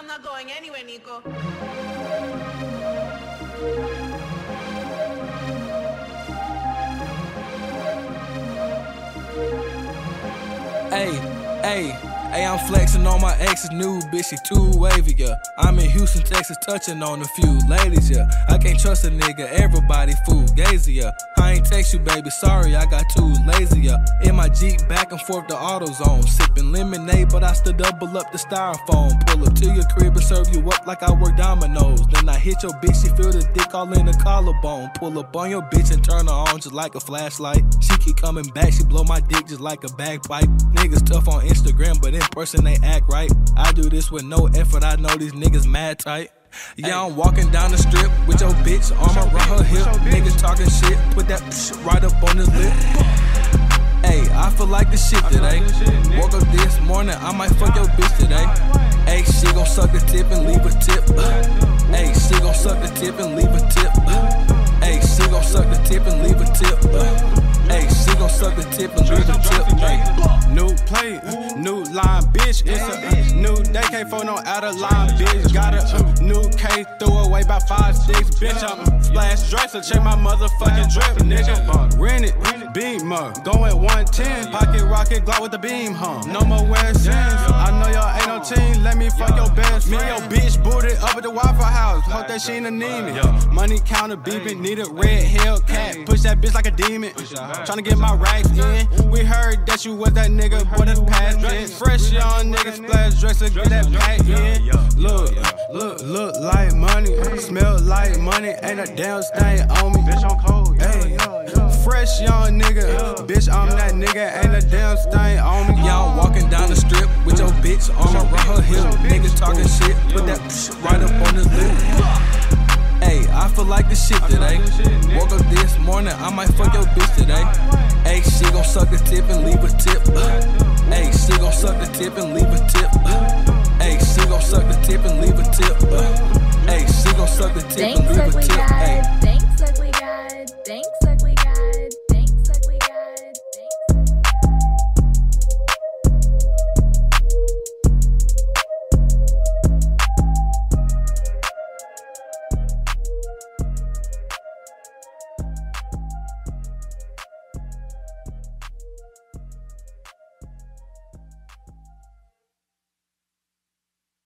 I'm not going anywhere, Nico. Hey, hey, hey, I'm flexing on my ex's new bitch, she too wavy, yeah. I'm in Houston, Texas, touching on a few ladies, yeah. I can't trust a nigga, everybody fool, gazy, yeah. I ain't text you, baby, sorry, I got too lazy, yeah. In my Jeep, back and forth to AutoZone, sipping lemonade, but I still double up the styrofoam. Pull up to your crib and serve you up like I work dominoes. Then I hit your bitch, she feel the dick all in the collarbone. Pull up on your bitch and turn her on just like a flashlight. She keep coming back, she blow my dick just like a bagpipe. Niggas tough on Instagram, but in person they act right. I do this with no effort, I know these niggas mad tight. Yeah, I'm walking down the strip with your bitch, arm around her hip. Niggas talking shit, put that right up on his lip. Hey, I feel like the shit today. Woke up this morning, I might fuck your bitch today. Hey, she gon' suck the tip and leave a tip. Hey, she gon' suck the tip and leave a tip. Hey, she gon' suck the tip and leave a tip. Hey, she gon' suck the tip and leave a tip. Hey. New plate, new line, bitch. It's a new day, can't phone no out of line, bitch. Got a uh, new K, threw away by five six, bitch. I'm splash dresser, check my motherfucking drip, nigga. Rent it, beamer, going 110, pocket rocket, glow with the beam, huh? No more wearing sins. Me and your bitch booted up at the Waffle House, hope that she ain't anemic. Money counter beeping, need a red Hellcat, push that bitch like a demon. Tryna get my racks in. We heard that you was that nigga, boy, that's past tense. Fresh young nigga, splash dresser, get that pack in. Look, look, look like money, smell like money, ain't a damn thing on me. Bitch, I'm cold. Fresh young nigga, bitch, I'm that nigga, ain't a damn thing on me. I'm walking down the strip with your bitch, arm around her hip. Niggas talking shit, put that right up on his lip. Hey, I feel like the shit today. Woke up this morning, I might fuck your bitch today. Hey, she gon' suck the tip and leave a tip. Hey, she gon' suck the tip and leave a tip. Hey, she gon' suck the tip and leave a tip. Hey, she gon' suck the tip and